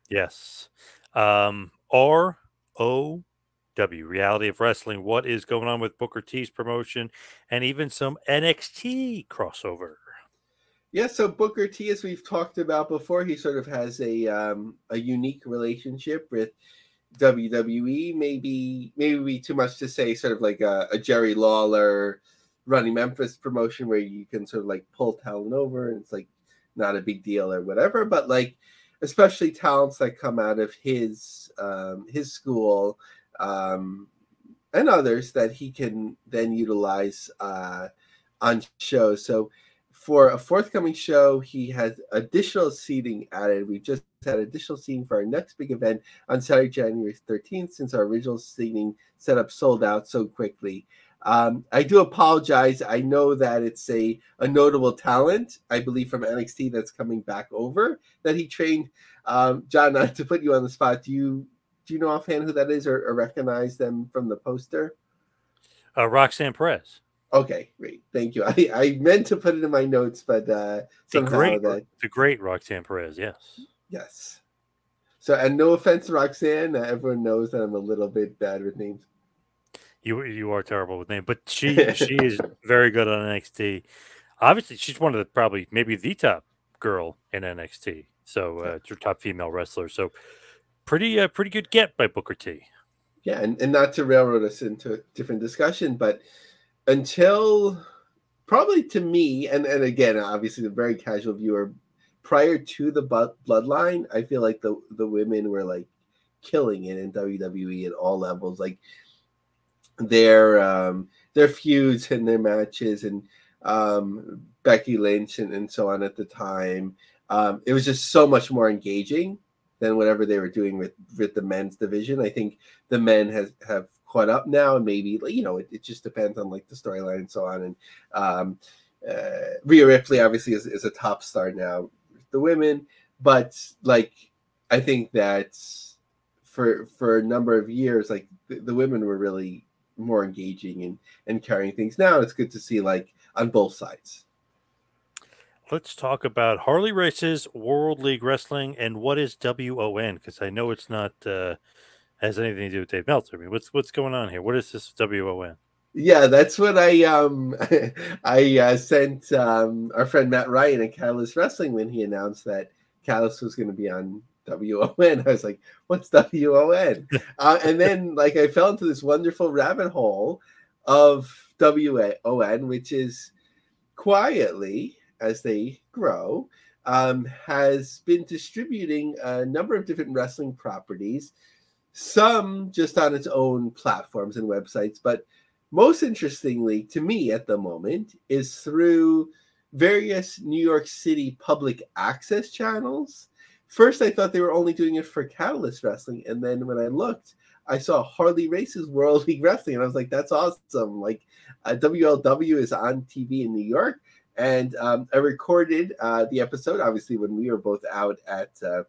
Yes. Um R O W Reality of Wrestling. What is going on with Booker T's promotion and even some NXT crossover? Yeah, so Booker T, as we've talked about before, he sort of has a um, a unique relationship with WWE. Maybe maybe too much to say, sort of like a, a, Jerry Lawler running Memphis promotion where you can sort of like pull talent over and it's like not a big deal or whatever. But like especially talents that come out of his um, his school um, and others that he can then utilize uh, on shows. So for a forthcoming show, he has additional seating added. We just had additional seating for our next big event on Saturday, January 13th, since our original seating setup sold out so quickly. Um, I do apologize. I know that it's a, a notable talent, I believe, from NXT that's coming back over that he trained. Um, John, not to put you on the spot, do you do you know offhand who that is or, or recognize them from the poster? Uh, Roxanne Perez. Okay, great. Thank you. I, I meant to put it in my notes, but uh, the great, that... the great Roxanne Perez, yes. Yes. So, and no offense, Roxanne. Uh, everyone knows that I'm a little bit bad with names. You you are terrible with names, but she she is very good on NXT. Obviously, she's one of the probably maybe the top girl in NXT. So uh, it's her top female wrestler. So pretty uh, pretty good get by Booker T. Yeah, and, and not to railroad us into a different discussion, but until probably to me, and, and again, obviously the very casual viewer, prior to the bloodline, I feel like the the women were like killing it in WWE at all levels. Like their um their feuds and their matches and um Becky Lynch and, and so on at the time. Um, it was just so much more engaging than whatever they were doing with with the men's division. I think the men has have caught up now, and maybe you know it, it just depends on like the storyline and so on. And um, uh, Rhea Ripley obviously is, is a top star now. The women, but like I think that for for a number of years, like the, the women were really more engaging and and carrying things. Now it's good to see like on both sides. Let's talk about Harley Race's World League Wrestling and what is WON because I know it's not uh, has anything to do with Dave Meltzer. I mean, what's what's going on here? What is this WON? Yeah, that's what I um I uh, sent um our friend Matt Ryan at Catalyst Wrestling when he announced that Catalyst was going to be on WON. I was like, what's WON? uh, and then like I fell into this wonderful rabbit hole of WON, which is quietly as they grow, um, has been distributing a number of different wrestling properties, some just on its own platforms and websites, but most interestingly to me at the moment is through various New York City public access channels. First, I thought they were only doing it for Catalyst Wrestling, and then when I looked, I saw Harley Race's World League Wrestling, and I was like, "That's awesome!" Like, uh, WLW is on TV in New York, and um, I recorded uh, the episode, obviously, when we were both out at uh,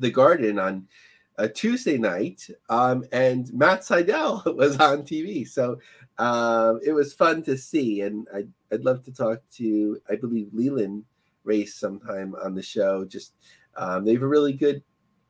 the Garden on a Tuesday night, um, and Matt Seidel was on TV. So um, it was fun to see. And I'd, I'd love to talk to, I believe, Leland Race sometime on the show. Just um, they have a really good,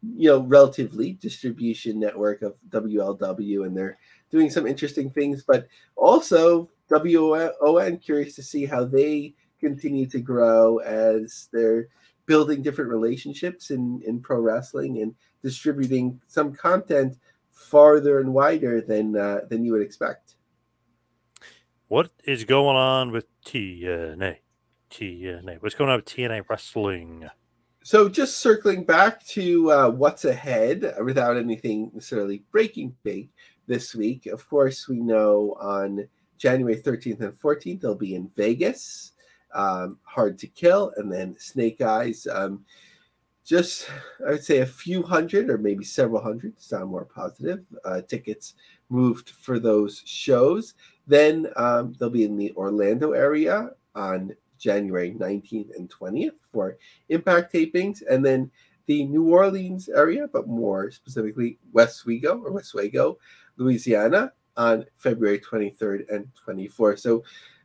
you know, relatively distribution network of WLW, and they're doing some interesting things, but also WON curious to see how they continue to grow as they're building different relationships in, in pro wrestling and distributing some content farther and wider than uh, than you would expect. What is going on with TNA? TNA. What's going on with TNA wrestling? So, just circling back to uh, what's ahead, without anything necessarily breaking big this week. Of course, we know on January 13th and 14th, they'll be in Vegas. Um, Hard to Kill, and then Snake Eyes. Um, just, I would say, a few hundred or maybe several hundred, sound more positive, uh, tickets moved for those shows. Then um, they'll be in the Orlando area on January 19th and 20th for impact tapings. And then the New Orleans area, but more specifically Westwego or Westwego, Louisiana on February 23rd and 24th. So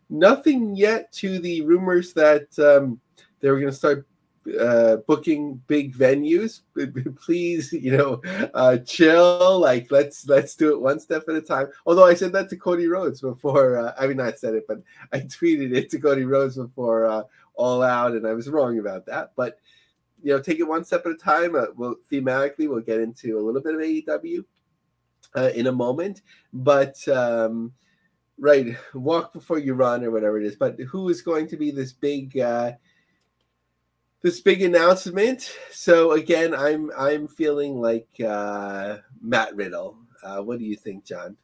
nothing yet to the rumors that um, they were going to start uh, booking big venues. Please, you know, uh, chill. Like let's let's do it one step at a time. Although I said that to Cody Rhodes before. Uh, I mean, I said it, but I tweeted it to Cody Rhodes before uh, All Out, and I was wrong about that. But you know, take it one step at a time. Uh, we'll thematically we'll get into a little bit of AEW uh, in a moment, but. Um, right walk before you run or whatever it is but who is going to be this big uh this big announcement. So again i'm i'm feeling like uh matt riddle. Uh what do you think john?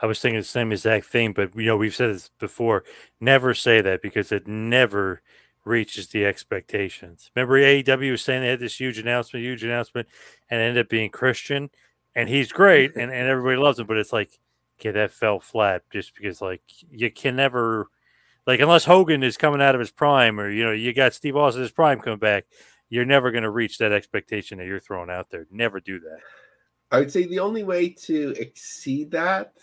I was thinking the same exact thing but you know we've said this before. Never say that because it never reaches the expectations. Remember aew was saying they had this huge announcement huge announcement and ended up being christian and he's great and, and everybody loves him but it's like okay, that fell flat just because like you can never like unless Hogan is coming out of his prime or you know you got Steve Austin's prime coming back, you're never going to reach that expectation that you're throwing out there. Never do that. I would say the only way to exceed that,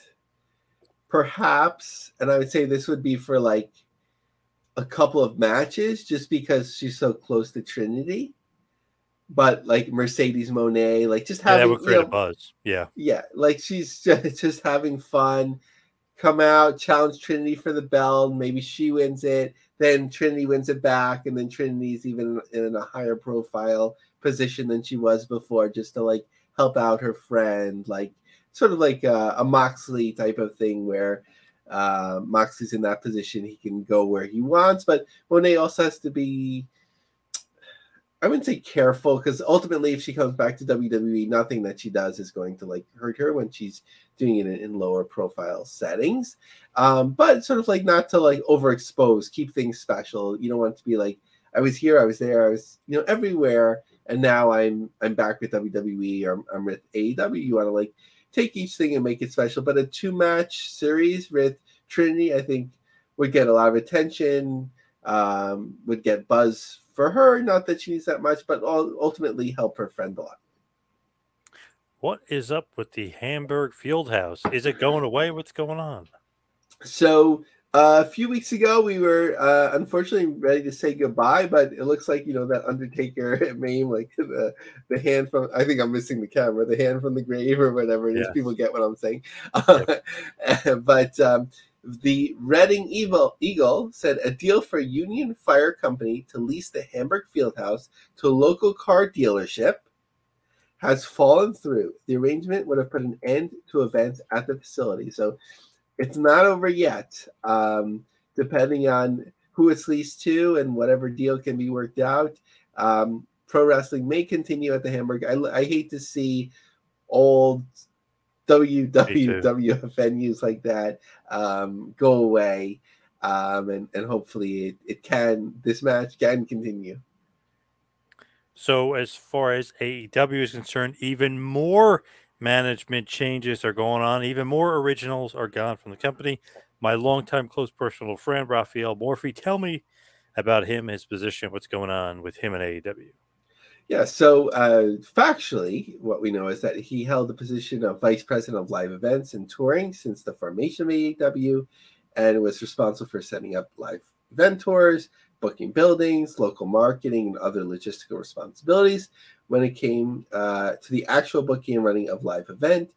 perhaps, and I would say this would be for like a couple of matches, just because she's so close to Trinity but like Mercedes Moné, like just having yeah, that would create you know, a buzz. Yeah, yeah, like she's just, just having fun. Come out, challenge Trinity for the belt. Maybe she wins it, then Trinity wins it back, and then Trinity's even in a higher profile position than she was before, just to like help out her friend, like sort of like a, a Moxley type of thing where uh, Moxley's in that position, he can go where he wants, but Moné also has to be I wouldn't say careful because ultimately, if she comes back to WWE, nothing that she does is going to like hurt her when she's doing it in, in lower profile settings. Um, but sort of like not to like overexpose, keep things special. You don't want to be like, I was here, I was there, I was, you know, everywhere and now I'm I'm back with WWE or I'm, with AEW. You want to like take each thing and make it special. But a two match series with Trinity, I think, would get a lot of attention. Um, would get buzz for her. Not that she needs that much, but ultimately help her friend a lot. What is up with the Hamburg Fieldhouse? Is it going away? What's going on? So uh, a few weeks ago, we were uh, unfortunately ready to say goodbye, but it looks like you know that Undertaker meme, like the the hand from. I think I'm missing the camera, the hand from the grave or whatever it is. Yeah. People get what I'm saying. Yeah. but um, the Reading Eagle said a deal for Union Fire Company to lease the Hamburg Fieldhouse to a local car dealership has fallen through. The arrangement would have put an end to events at the facility. So it's not over yet. Um, depending on who it's leased to and whatever deal can be worked out, um, pro wrestling may continue at the Hamburg. I, I hate to see old WWF venues like that um, go away. Um, and, and hopefully it, it can, this match can continue. So, as far as AEW is concerned, even more management changes are going on, even more originals are gone from the company. My longtime close personal friend, Rafael Morffi, tell me about him, his position, what's going on with him and AEW. Yeah, so uh, factually, what we know is that he held the position of vice president of live events and touring since the formation of AEW and was responsible for setting up live event tours, booking buildings, local marketing, and other logistical responsibilities when it came uh, to the actual booking and running of live event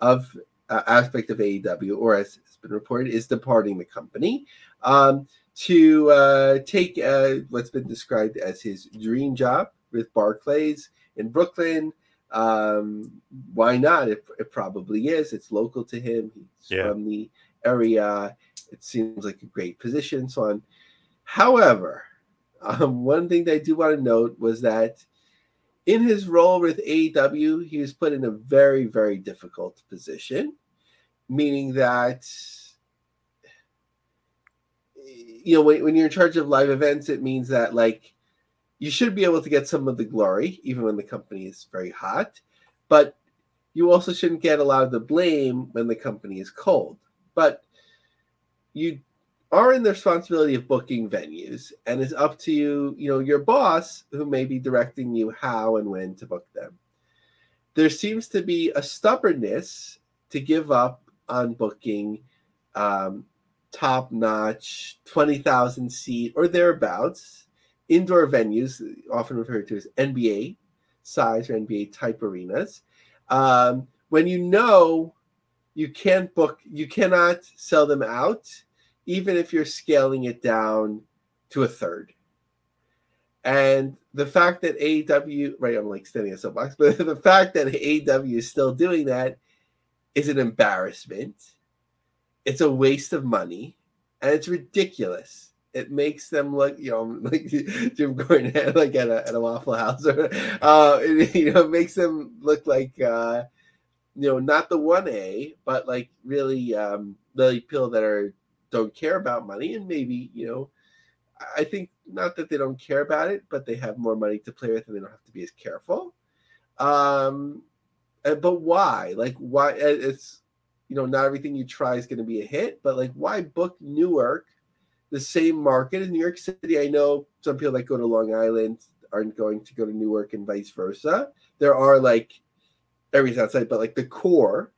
of uh, aspect of AEW, or as has been reported, is departing the company um, to uh, take uh, what's been described as his dream job with Barclays in Brooklyn. Um, why not? It, it, probably is. It's local to him. He's yeah. from the area. It seems like a great position, so on. However, um, one thing that I do want to note was that in his role with AEW, he was put in a very, very difficult position, meaning that you know when, when you're in charge of live events, it means that like you should be able to get some of the glory, even when the company is very hot, but you also shouldn't get a lot of the blame when the company is cold. But you are in the responsibility of booking venues and it's up to you you know your boss who may be directing you how and when to book them there seems to be a stubbornness to give up on booking um, top notch 20,000 seat or thereabouts indoor venues often referred to as nba size or nba type arenas um, when you know you can't book you cannot sell them out even if you're scaling it down to a third. And the fact that AEW, right, I'm like standing in a soapbox, but the fact that AEW is still doing that is an embarrassment. It's a waste of money, and it's ridiculous. It makes them look, you know, like Jim Gordon, like at a, at a Waffle House, or uh, it, you know, makes them look like, uh, you know, not the one A, but like really, um, the people that are don't care about money and maybe you know i think not that they don't care about it but they have more money to play with and they don't have to be as careful. Um but why? Like why it's you know not everything you try is going to be a hit but like why book newark the same market in new york city. I know some people that go to long island aren't going to go to newark and vice versa. There are like areas outside but like the core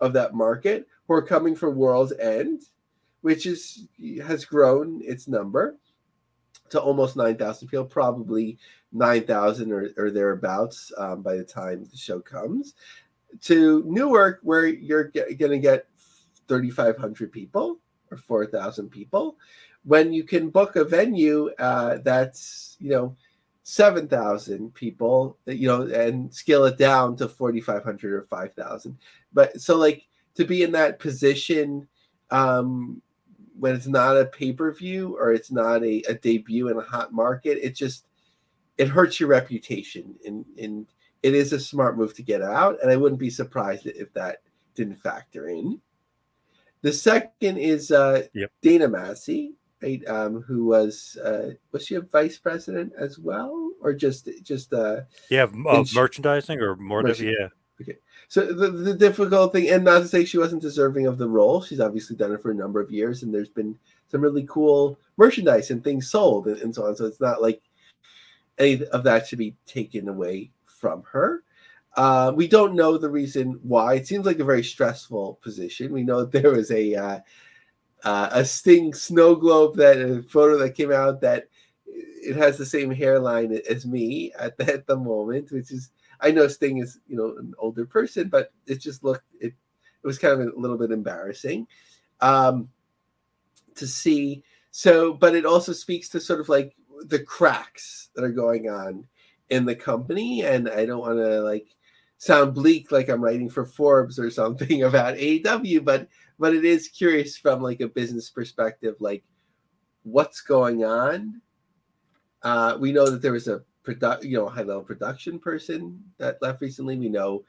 of that market who are coming from Worlds End which is has grown its number to almost 9,000 people, probably 9,000 or, or thereabouts um, by the time the show comes, to Newark, where you're going to get 3,500 people or 4,000 people, when you can book a venue uh, that's, you know, 7,000 people, you know, and scale it down to 4,500 or 5,000. But so, like, to be in that position, um, when it's not a pay per view or it's not a, a debut in a hot market, it just it hurts your reputation, and and it is a smart move to get out. And I wouldn't be surprised if that didn't factor in. The second is uh, yep. Dana Massey, right? Um, who was uh, was she a vice president as well, or just just uh yeah uh, merchandising or more merchandising. yeah okay so the, the difficult thing and not to say she wasn't deserving of the role she's obviously done it for a number of years and there's been some really cool merchandise and things sold and, and so on so it's not like any of that should be taken away from her uh, we don't know the reason why. It seems like a very stressful position. We know there was a uh, uh, a Sting snow globe that a photo that came out that it has the same hairline as me at the, at the moment, which is I know Sting is you know an older person, but it just looked it it was kind of a little bit embarrassing um, to see. So, but it also speaks to sort of like the cracks that are going on in the company, and I don't want to like sound bleak like I'm writing for Forbes or something about AEW, but but it is curious from like a business perspective, like what's going on. Uh, we know that there was a produ- you know high level production person that left recently. We know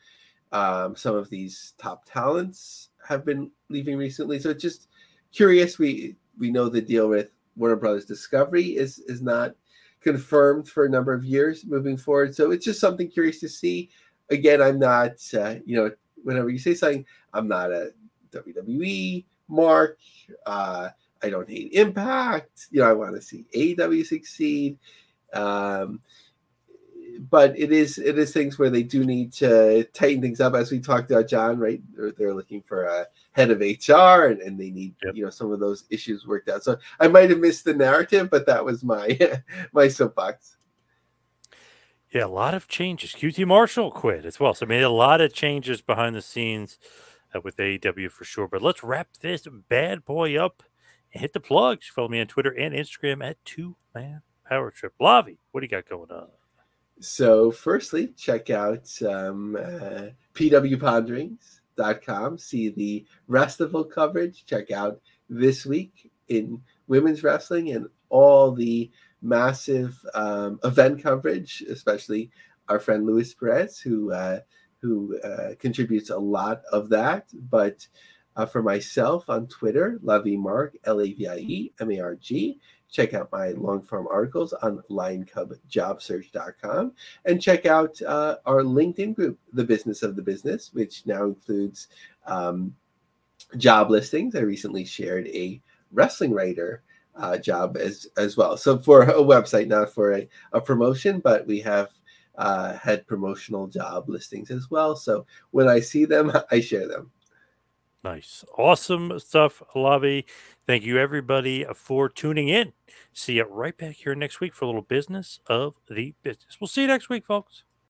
um, some of these top talents have been leaving recently, so it's just curious. We we know the deal with Warner Brothers Discovery is is not confirmed for a number of years moving forward. So it's just something curious to see. Again, I'm not, uh, you know, whenever you say something, I'm not a WWE mark. Uh, I don't hate Impact. You know, I want to see AW succeed. Um, but it is it is things where they do need to tighten things up, as we talked about, John. Right? They're, they're looking for a head of HR, and, and they need yep. you know some of those issues worked out. So I might have missed the narrative, but that was my my soapbox. Yeah, a lot of changes. QT Marshall quit as well. So I mean, a lot of changes behind the scenes uh, with AEW for sure. But let's wrap this bad boy up and hit the plugs. Follow me on Twitter and Instagram at Two Man Power Trip. Lavie, what do you got going on? So, firstly, check out um, uh, pwponderings.com. See the rest of the coverage. Check out this week in women's wrestling and all the massive um, event coverage, especially our friend Luis Perez, who uh, who uh, contributes a lot of that. But uh, for myself on Twitter, Lavie Mark, L A V I E M A R G. Check out my long form articles on lioncubjobsearch.com and check out uh, our LinkedIn group, The Business of the Business, which now includes um, job listings. I recently shared a wrestling writer uh, job as as well. So for a website, not for a, a promotion, but we have uh, had promotional job listings as well. So when I see them, I share them. Nice. Awesome stuff, Lavie. Thank you, everybody, for tuning in. See you right back here next week for a little business of the business. We'll see you next week, folks.